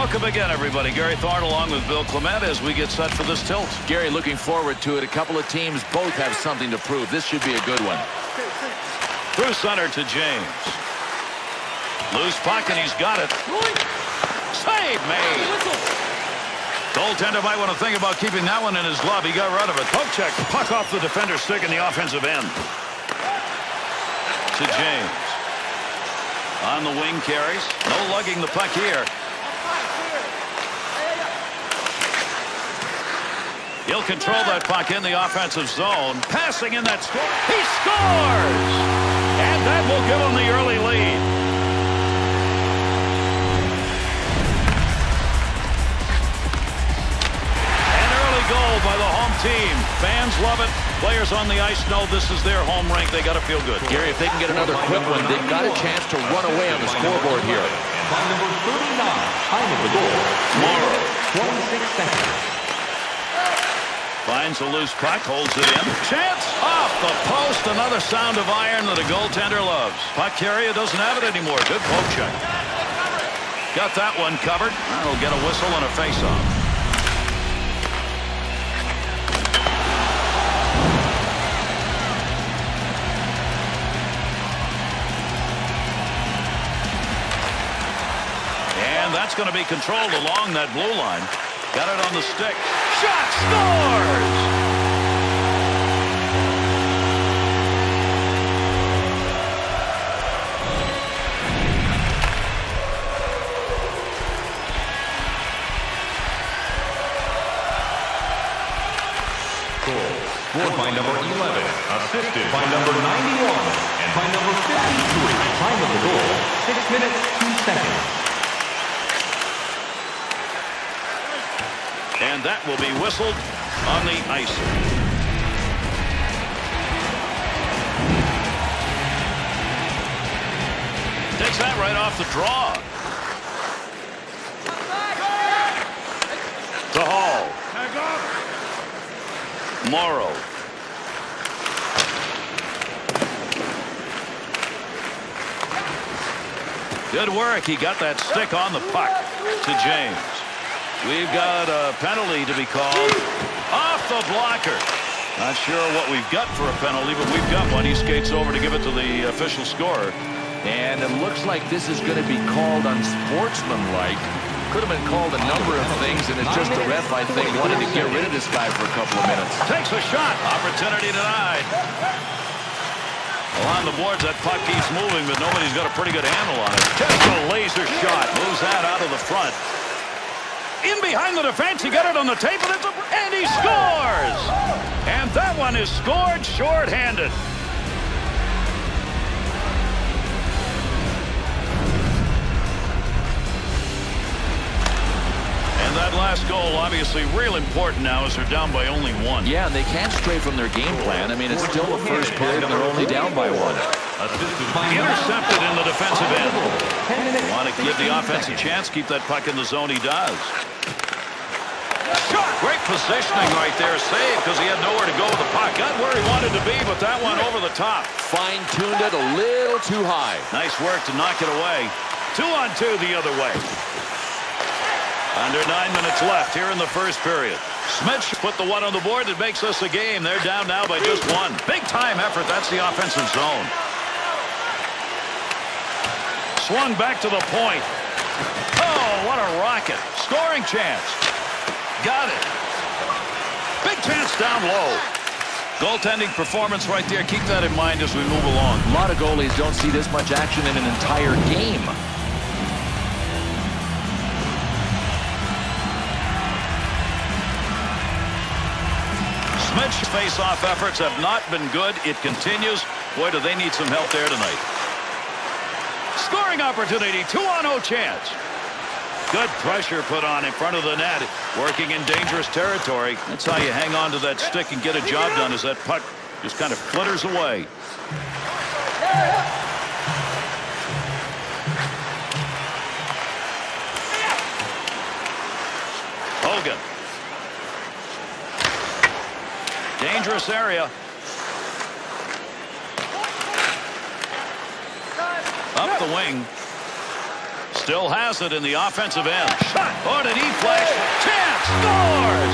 welcome again, everybody. Gary Thorne along with Bill Clement as we get set for this tilt. Gary, looking forward to it. A couple of teams both have something to prove. This should be a good one. Through center to James. Loose puck, and he's got it. Save made. Goaltender might want to think about keeping that one in his glove. He got rid of it. Poke check. Puck off the defender's stick in the offensive end. To James. On the wing carries. No lugging the puck here. He'll control that puck in the offensive zone. Passing in that score. He scores! And that will give him the early lead. An early goal by the home team. Fans love it. Players on the ice know this is their home rink. They got to feel good. Gary, if they can get another quick one, they've got a chance to run away on the scoreboard here. By number 39, time of the goal. Morrow. 26 seconds. Finds a loose puck, holds it in. Chance off the post. Another sound of iron that a goaltender loves. Puck carrier doesn't have it anymore. Good poke check. Got that one covered. That'll get a whistle and a face-off. Going to be controlled along that blue line. Got it on the stick. Shot scores! Scored by number 11. Assisted by number 91. And by number 53. Time of the goal. 6 minutes, 2 seconds. And that will be whistled on the ice. Takes that right off the draw. To Hall. Morrow. Good work. He got that stick on the puck to James. We've got a penalty to be called off the blocker. Not sure what we've got for a penalty, but we've got one. He skates over to give it to the official scorer. And it looks like this is going to be called unsportsmanlike. Could have been called a number of things, and it's just the ref, I think, wanted to get rid of this guy for a couple of minutes. Takes a shot. Opportunity denied. Along the boards, that puck keeps moving, but nobody's got a pretty good handle on it. Just a laser shot. Moves that out of the front. In behind the defense, he got it on the tape, and, and he scores! And that one is scored shorthanded. And that last goal, obviously real important now as they're down by only one. Yeah, and they can't stray from their game plan. I mean, it's still the first period, and they're only down by one. Intercepted in the defensive end. of the goal. 10 minutes, Want to give the offense a chance, keep that puck in the zone. He does. Shot! Great positioning right there. Save because he had nowhere to go with the puck. Got where he wanted to be, but that one over the top. Fine-tuned it a little too high. Nice work to knock it away. Two on two the other way. Under nine minutes left here in the first period. Smith put the one on the board that makes us a game. They're down now by just one. Big time effort. That's the offensive zone. Swung back to the point. Oh, what a rocket. Scoring chance. Got it. Big chance down low. Goaltending performance right there. Keep that in mind as we move along. A lot of goalies don't see this much action in an entire game. Smith's face-off efforts have not been good. It continues. Boy, do they need some help there tonight. Scoring opportunity. 2-on-0 chance. Good pressure put on in front of the net. Working in dangerous territory. That's how you hang on to that stick and get a job done as that puck just kind of flitters away. Hogan. Dangerous area. Up the wing. Still has it in the offensive end. Shot. Oh, did he flash? Chance scores.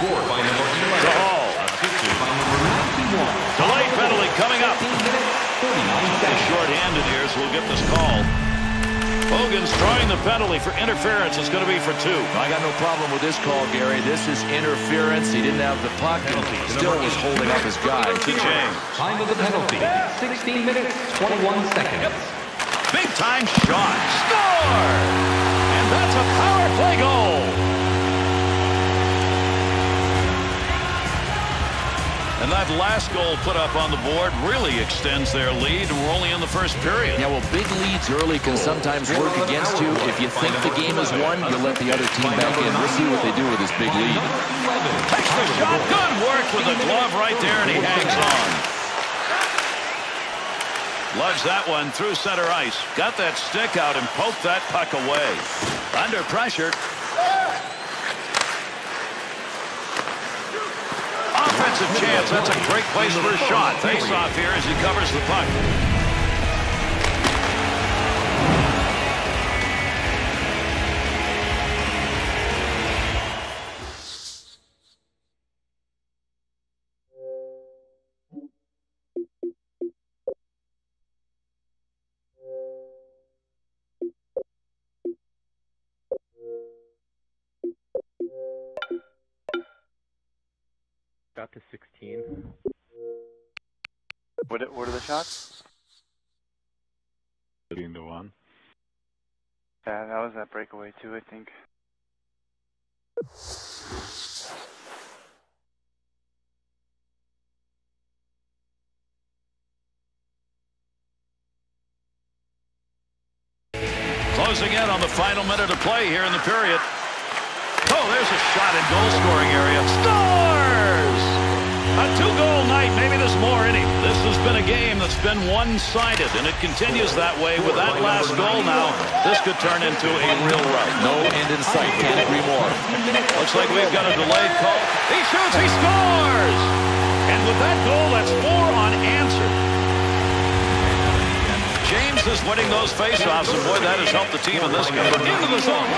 Scored by number 11. To Hall. Assisted by number 91. Delay penalty coming up. 15 minutes, 39 seconds. Short-handed here, so we'll get this call. Hogan's throwing the penalty for interference. It's going to be for two. I got no problem with this call, Gary. This is interference. He didn't have the puck and still was holding up his guy. To James. Time of the penalty, 16 minutes, 21 seconds. Big time shot. Score! And that's a power play goal. And that last goal put up on the board really extends their lead, and we're only in the first period. Yeah, well, big leads early can sometimes work against you. If you think the game is won, you let the other team back in. We'll see what they do with this big lead. Takes the shot. Good work with the glove right there, and he hangs on. Lugs that one through center ice. Got that stick out and poked that puck away. Under pressure. Offensive chance. That's a great place for a shot. Face off here as he covers the puck. Got to 16. What, what are the shots? 15 to 1. Yeah, that was that breakaway too, I think. Closing in on the final minute of play here in the period. Oh, there's a shot in goal scoring area. Scores! A two-goal night. Maybe there's more in him. This has been a game that's been one-sided, and it continues that way with that last goal now. This could turn into a real run. No end in sight. Can't agree more. Looks like we've got a delayed call. He shoots, he scores! And with that goal, that's four unanswered. James is winning those faceoffs, and boy, that has helped the team in this game. Into the zone.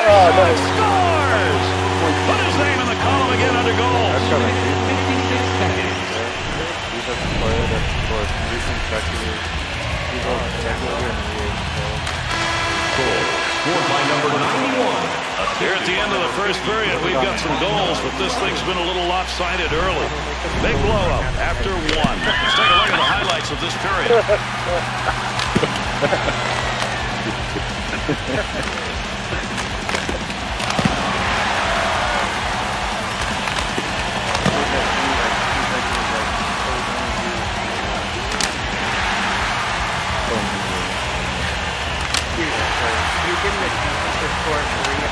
Oh, nice. Scores! Put his name in the column again under goals. Number 91. Here at the end of the first period, we've got some goals, but this thing's been a little lopsided early. Big blowout after one. Let's take a look at the highlights of this period. You Hardcore 3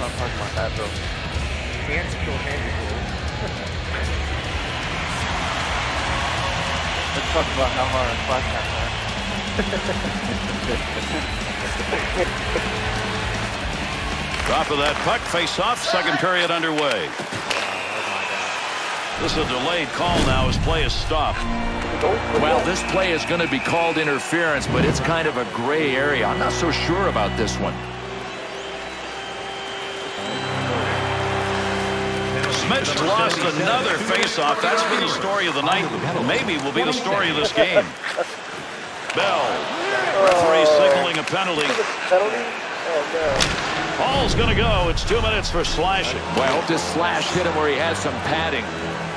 not talk about that, though. And short-handed goal. Let's talk about how hard our flash caps are. Drop of that puck, face off, second period underway. This is a delayed call now as play is stopped. Well, this play is going to be called interference, but it's kind of a gray area. I'm not so sure about this one. Lost another faceoff. That's been the story of the night. Maybe will be the story of this game. Bell. Referee signaling a penalty. penalty, Ball's going to go. It's two minutes for slashing. Well, this slash hit him where he has some padding.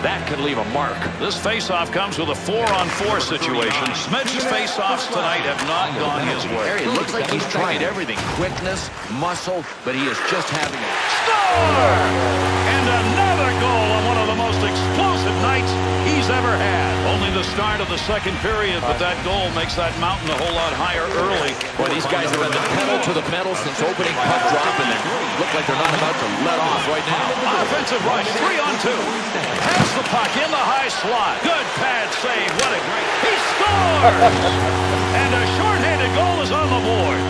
That could leave a mark. This faceoff comes with a four-on-four situation. Smedge's faceoffs tonight have not gone his way. It looks like he's tried everything. Quickness, muscle, but he is just having a... Score! And another goal on one of the most explosive nights he's ever had. Only the start of the second period, but that goal makes that mountain a whole lot higher early. Boy, these guys have been the pedal to the metal since opening puck drop, and they look like they're not about to let off right now. Offensive rush, three on two. Has the puck in the high slot. Good pad save. What a great... He scores! and a shorthanded goal is on the board.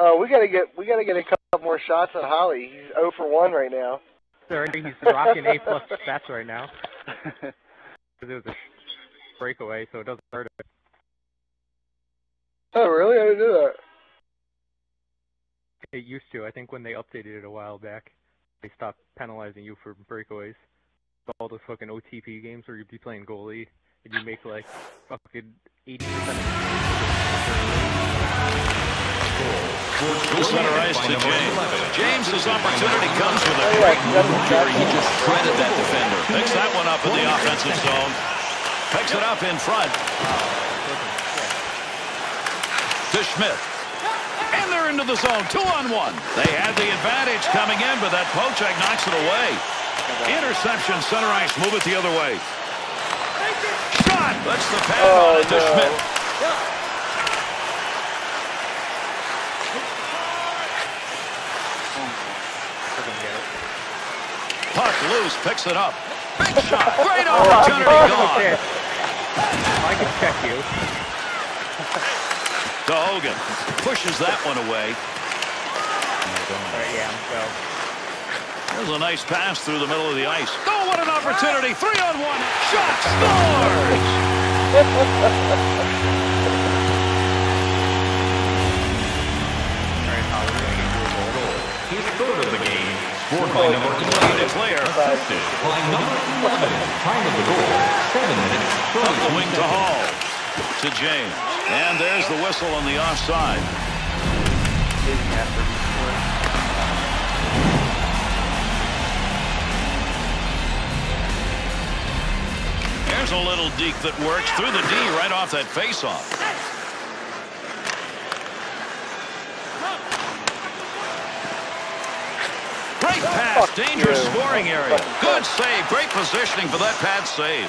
Oh, we gotta get we gotta get a couple more shots on Holly. He's 0 for 1 right now. Sorry, he's rocking A plus stats right now. Because it was a breakaway, so it doesn't hurt him. Oh, really? I didn't do that. It used to. I think when they updated it a while back, they stopped penalizing you for breakaways. All those fucking OTP games where you'd be playing goalie and you make like fucking 80% Full center ice to James. James's opportunity comes with a great yeah, move. Gary, he just shredded that defender. Picks that one up in the offensive zone. Picks it up in front. To Schmidt. And they're into the zone. Two on one. They had the advantage coming in, but that poke check knocks it away. Interception, center ice. Move it the other way. Shot. That's the pad Oh, on it to no. Schmidt. Puck loose. Picks it up. Big shot. Oh, Great opportunity gone. I can check you. to Hogan. Pushes that one away. Alright, yeah. There's a nice pass through the middle of the ice. Oh, what an opportunity. Ah. Three on one. Shot scores. Alright, Holly, we're gonna get you a goal. His third of the game. Scored by number 11. Clear. Assisted by number 11. Time of the goal, 7 minutes, Up the 30 wing to. Hall. To James. And there's the whistle on the offside. There's a little deke that works through the D right off that faceoff. Great pass, dangerous you. scoring area. Good save, great positioning for that pad save.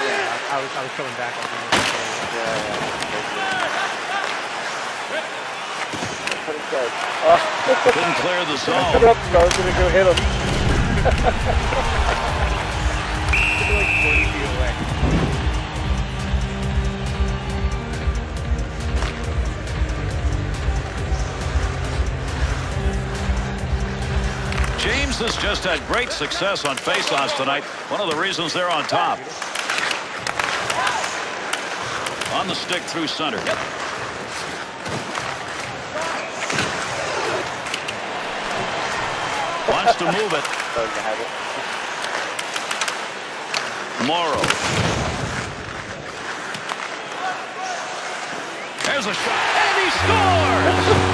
Yeah, I was, I was coming back on him. What it says. Oh, Couldn't clear the zone. up, I was gonna go hit him. like 40 feet away. James has just had great success on faceoffs tonight. One of the reasons they're on top. On the stick through center. Wants to move it. Morrow. There's a shot. And he scores!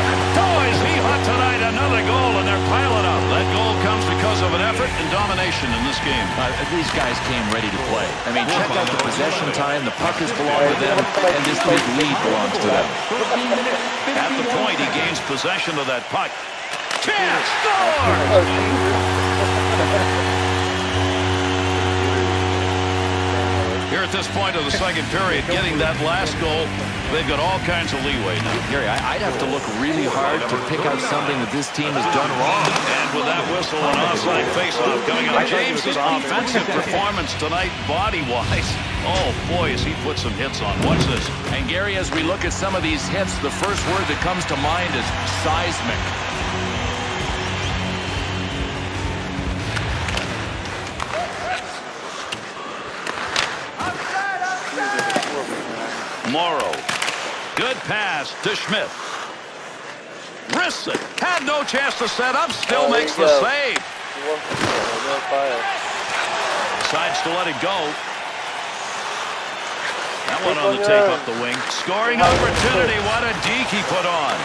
because of an effort and domination in this game. Uh, these guys came ready to play. I mean, check out the possession time. The puck has belonged to them, and this big lead belongs to them. At the point, he gains possession of that puck. Chance scores! at this point of the second period, getting that last goal, they've got all kinds of leeway now. Gary, I, I'd have to look really hard to pick out something that this team has done wrong. And with that whistle and offside faceoff coming up, James's offensive performance tonight, body-wise, oh boy, has he put some hits on. Watch this. And Gary, as we look at some of these hits, the first word that comes to mind is seismic. Morrow. Good pass to Schmidt. Risks it. Had no chance to set up. Still Oh, makes the go. save. 51%. No fire. Decides to let it go. That one on the tape up the wing. Scoring opportunity. What a deke he put on.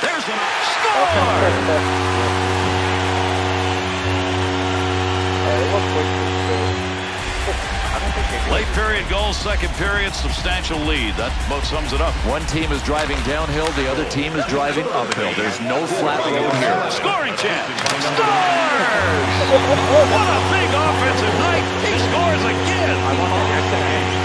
There's an score. Late period goal, second period, substantial lead. That about sums it up. One team is driving downhill, the other team is driving uphill. There's no flat road here. Scoring chance. Scores! What a big offensive night. He scores again.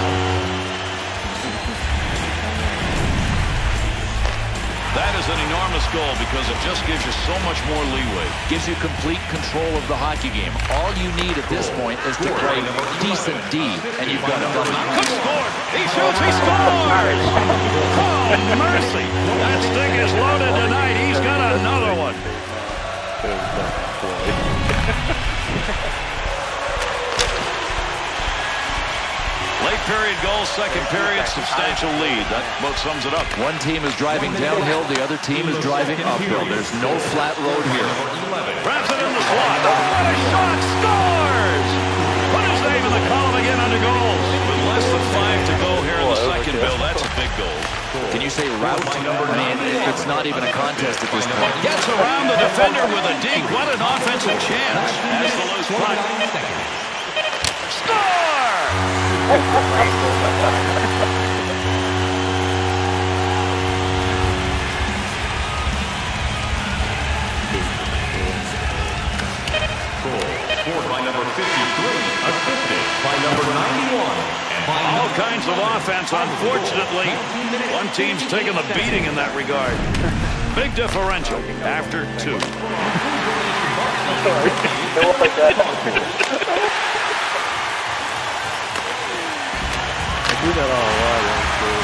Is an enormous goal because it just gives you so much more leeway. Gives you complete control of the hockey game. All you need at this point is to play decent D, and you've got it done. Cook scored. He shoots. He scores. Oh, mercy. That stick is loaded tonight. He's got another one. Late period goal, second period, substantial lead. That about sums it up. One team is driving downhill, the other team is driving uphill. There's no flat road here. Grabs it in the slot. Oh, what a shot! Scores! Put his name in the column again under goals. With less than five to go here in the second, Bill, that's a big goal. Can you say rout? I mean, it's not even a contest at this point. Gets around the defender with a deke. What an offensive chance. Has the loose puck. Score! Scored by number 53. Assisted by number 91. By All kinds of offense. Unfortunately, one team's taking the beating in that regard. Big differential after two. do that all a lot. I'm sure.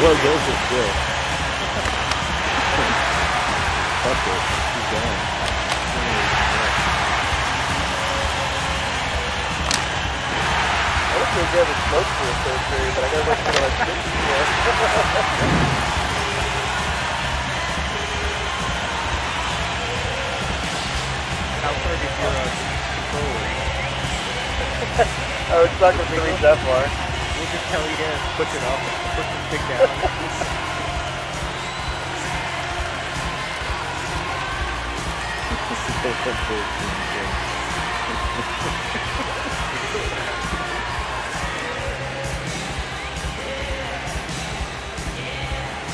Well, goes it still. Fuck it. Keep going. I wish they gave a smoke for the third period, but I gotta wait till like 54. How far did your uh, controller reach? Oh, it's not gonna reach that far. We'll just tell you to push it up, push the stick down.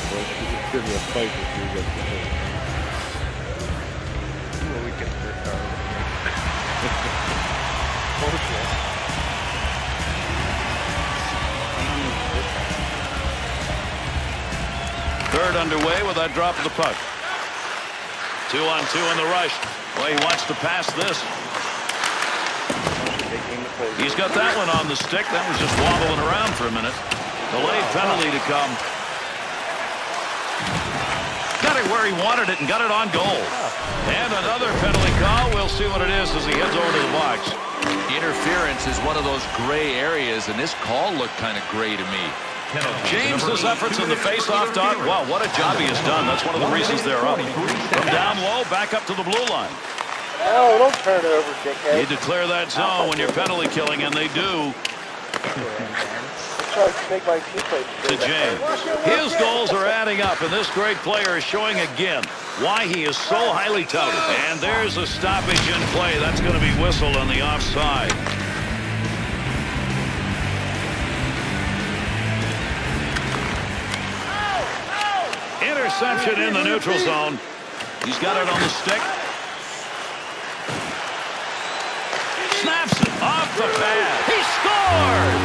Well, it's gonna be a fight if you get the hit. Well, we can first start Bullshit. Third underway with that drop of the puck. Two on two in the rush. Well, he wants to pass this. He's got that one on the stick. That was just wobbling around for a minute. Delayed penalty to come. Got it where he wanted it and got it on goal. And another penalty call. We'll see what it is as he heads over to the box. Interference is one of those gray areas, and this call looked kind of gray to me. James's efforts in the face-off dot. Wow, what a job he has done. That's one of the reasons they're up. From down low, back up to the blue line. No, don't turn it over, You declare that zone when you're penalty killing, and they do I'm trying to make my teammates to. James. His goals are adding up, and this great player is showing again why he is so highly touted. And there's a stoppage in play. That's going to be whistled on the offside. Interception in the neutral zone. He's got it on the stick. Snaps it off the pad. He scores!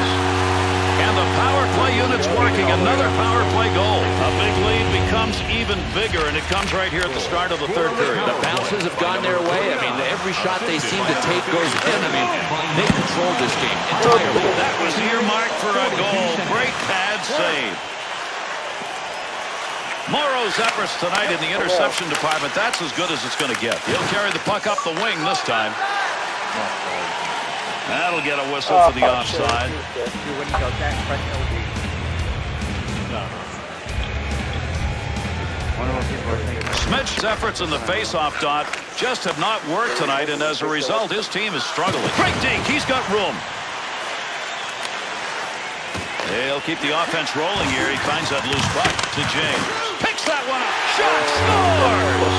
Unit's working. Another power play goal. A big lead becomes even bigger, and it comes right here at the start of the third period. The bounces have gone their way. I mean, every shot they seem to take goes in. I mean, they control this game entirely. That was earmarked for a goal. Great pad save. Morrow's efforts tonight in the interception department, that's as good as it's going to get. He'll carry the puck up the wing this time. That'll get a whistle Oh, for the fuck, offside. Smith's efforts in the faceoff dot just have not worked tonight, and as a result, his team is struggling. Great dink. He's got room. They'll keep the offense rolling here. He finds that loose puck to James. Picks that one up. Shot scores!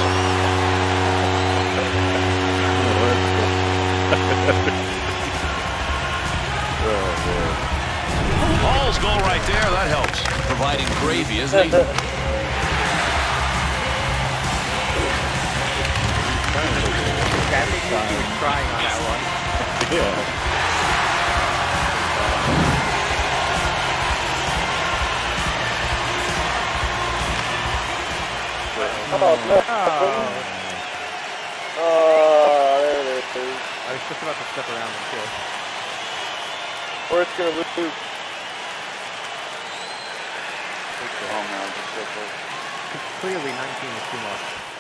Paul's goal right there. That helps. Providing gravy, isn't he? That makes me he was trying on that one. Oh, no. Oh, there it is. I was just about to step around him too. Or it's going to lose. Take the home now, just for it. Clearly 19 is too much.